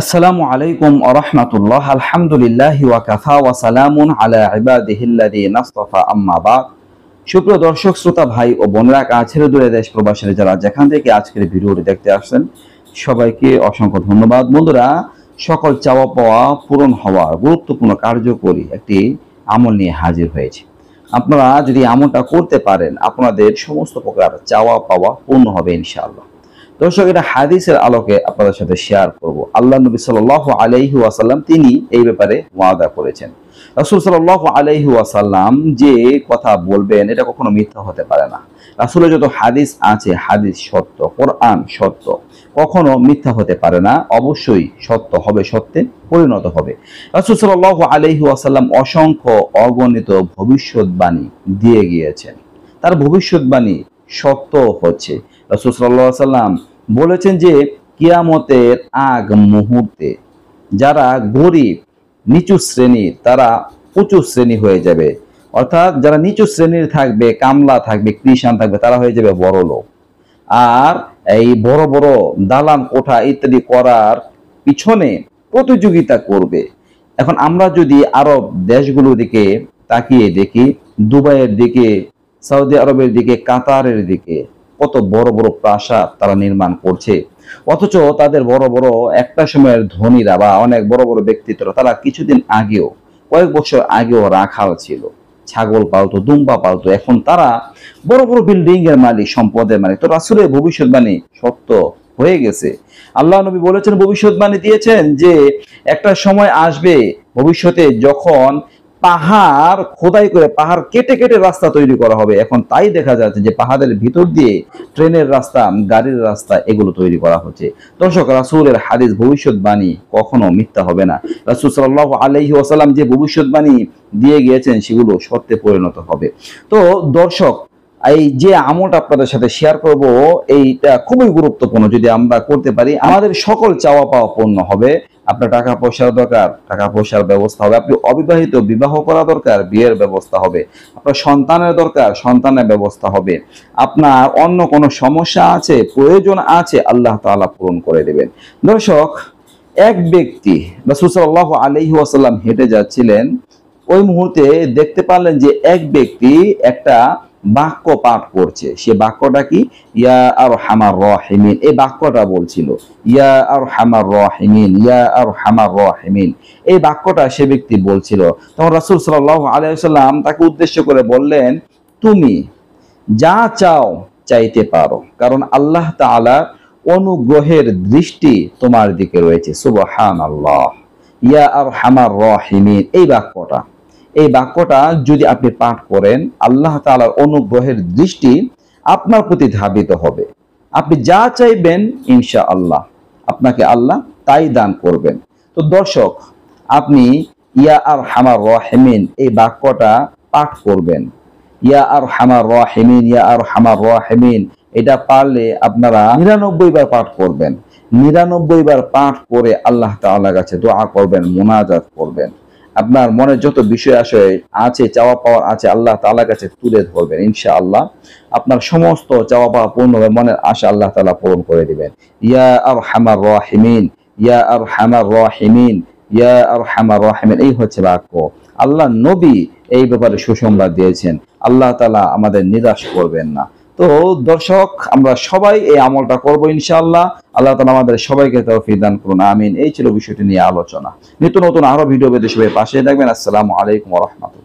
আসসালামু আলাইকুম আরহামতুল্লাহ আলহামদুলিল্লাহ ওয়াকাফা ওয়া সালামুন আলা ইবাদিহিল্লাযিনা ইসতাফা আম্মা বাদ। সুপ্রিয় দর্শক, শ্রোতা ভাই ও বোনেরা, কাছের দূরে দেশ প্রবাসীরা যারা যেখান থেকে আজকের ভিডিওটি দেখতে আসছেন, সবাইকে অসংখ্য ধন্যবাদ। বন্ধুরা, সকল চাওয়া পাওয়া পূরণ হওয়া গুরুত্বপূর্ণ কার্যকরী একটি আমল নিয়ে হাজির হয়েছে। আপনারা যদি আমলটা করতে পারেন, আপনাদের সমস্ত প্রকার চাওয়া পাওয়া পূর্ণ হবে ইনশাআল্লাহ। দর্শক, এটা হাদিসের আলোকে আপনাদের সাথে শেয়ার করব। আল্লাহ নবী সাল আলাইহি ওয়াসাল্লাম তিনি এই ব্যাপারে ওয়াদা করেছেন। রাসুল সাল আলাইহি ওয়াসাল্লাম যে কথা বলবেন, এটা কখনো মিথ্যা হতে পারে না। রাসুলের যত হাদিস আছে, হাদিস সত্য, কোরআন সত্য, কখনো মিথ্যা হতে পারে না। অবশ্যই সত্য হবে, সত্যে পরিণত হবে। রাসুল সাল আলাইহি ওয়াসাল্লাম অসংখ্য অগণিত ভবিষ্যৎবাণী দিয়ে গিয়েছেন। তার ভবিষ্যৎবাণী সত্য হচ্ছে। রাসুল সাল্লাহ সাল্লাম বলেছেন যে কিয়ামতের আগ মুহূর্তে যারা গরিব, নিচু শ্রেণির তারা উঁচু শ্রেণি হয়ে যাবে। অর্থাৎ যারা নিচু শ্রেণির থাকবে, কামলা থাকবে, কৃষাণ থাকবে, তারা হয়ে যাবে বড় লোক। আর এই বড় বড় দালান কোঠা ইত্যাদি করার পিছনে প্রতিযোগিতা করবে। এখন আমরা যদি আরব দেশগুলোর দিকে তাকিয়ে দেখি, দুবাইয়ের দিকে, সৌদি আরবের দিকে, কাতারের দিকে কত বড় বড় প্রাসাদ তারা নির্মাণ করছে। অথচ তাদের বড় বড় একটা সময়ের ধনীরা বা অনেক বড় বড় ব্যক্তিত্বরা তারা কিছুদিন আগেও, কয়েক বছর আগেও রাখাল ছিল। ছাগল পালতো, দুম্বা পালতো, এখন তারা বড় বড় বিল্ডিং এর মালিক, সম্পদের মালিক। তো রাসুলের ভবিষ্যৎবাণী সত্য হয়ে গেছে। আল্লাহ নবী বলেছেন, ভবিষ্যৎবাণী দিয়েছেন যে একটা সময় আসবে, ভবিষ্যতে যখন পাহাড় খোদাই করে, পাহাড় কেটে কেটে রাস্তা তৈরি করা হবে। এখন তাই দেখা যাচ্ছে যে পাহাড়ের ভিতর দিয়ে ট্রেনের রাস্তা, গাড়ির রাস্তা, এগুলো তৈরি করা হচ্ছে। দর্শক, রাসুলের হাদিস ভবিষ্যৎবাণী কখনো মিথ্যা হবে না। রাসুল সাল্লাহ আলহি ওসাল্লাম যে ভবিষ্যৎবাণী দিয়ে গিয়েছেন, সেগুলো সত্যে পরিণত হবে। তো দর্শক এই যে আমলটা আপনাদের সাথে শেয়ার করব, এইটা খুবই গুরুত্বপূর্ণ যদি আমরা করতে পারি। আমাদের সকল চাওয়া পাওয়া পূর্ণ হবে। আপনার টাকা পয়সার দরকার, টাকা পয়সার ব্যবস্থা হবে। আপনি অবিবাহিত, বিবাহ করা দরকার, বিয়ের ব্যবস্থা হবে। আপনার সন্তানের দরকার, সন্তানের ব্যবস্থা হবে। আপনার অন্য কোনো সমস্যা আছে, প্রয়োজন আছে, আল্লাহ তাআলা পূরণ করে দেবেন। দর্শক, এক ব্যক্তি রাসূল সাল্লাল্লাহু আলাইহি ওয়াসাল্লাম হেঁটে যাচ্ছিলেন। ওই মুহূর্তে দেখতে পারলেন যে এক ব্যক্তি একটা বাক্য পাঠ করছে। সে বাক্যটা কি? ইয়া আর হামার রহিমিন। এই বাক্যটা বলছিল, ইয়া আর হামার রহিমিন, ইয়া আর হামার রহিমিন। এই বাক্যটা সে ব্যক্তি বলছিল। তখন রাসুল সাল্লাহ আলাইসাল্লাম তাকে উদ্দেশ্য করে বললেন, তুমি যা চাও চাইতে পারো, কারণ আল্লাহ তাআলা অনুগ্রহের দৃষ্টি তোমার দিকে রয়েছে। সুবহান আল্লাহ ইয়া আর হামার রহিমিন। এই বাক্যটা এই বাক্যটা যদি আপনি পাঠ করেন, আল্লাহ তালার অনুগ্রহের দৃষ্টি আপনার প্রতি ধাবিত হবে। আপনি যা চাইবেন ইনশা আল্লাহ আপনাকে আল্লাহ তাই দান করবেন। তো দর্শক, আপনি ইয়া আর হামার রহেমিন এই বাক্যটা পাঠ করবেন। ইয়া আর হামার রহেমিন, ইয়া আর হামার রহেমিন, এটা পারলে আপনারা নিরানব্বই বার পাঠ করবেন। নিরানব্বই বার পাঠ করে আল্লাহ তাআলার কাছে দোয়া করবেন, মোনাজাত করবেন। আপনার মনে যত বিষয় আসে, আছে, চাওয়া পাওয়া আছে, আল্লাহ তাআলার কাছে তুলে ধরবেন ইনশা আল্লাহ আপনার সমস্ত চাওয়া পাওয়া পূর্ণ হবে মনের আশা আল্লাহ তাআলা পূরণ করে দিবেন। ইয়া আর হামার রাহিমিন, ইয়া আর হামার রাহিমিন, ইয়া আর হামার রাহিমিন, এই হচ্ছে বাক্য। আল্লাহ নবী এই ব্যাপারে সুসংবাদ দিয়েছেন। আল্লাহ তালা আমাদের নিরাশ করবেন না। তো দর্শক, আমরা সবাই এই আমলটা করব ইনশাআল্লাহ। আল্লাহ তালা আমাদের সবাইকে তৌফিক দান করুন, আমিন। এই ছিল বিষয়টি নিয়ে আলোচনা। নিত্য নতুন আরও ভিডিও পেতে সবাই পাশে থাকবেন। আসসালামু আলাইকুম রহমতুল্লাহ।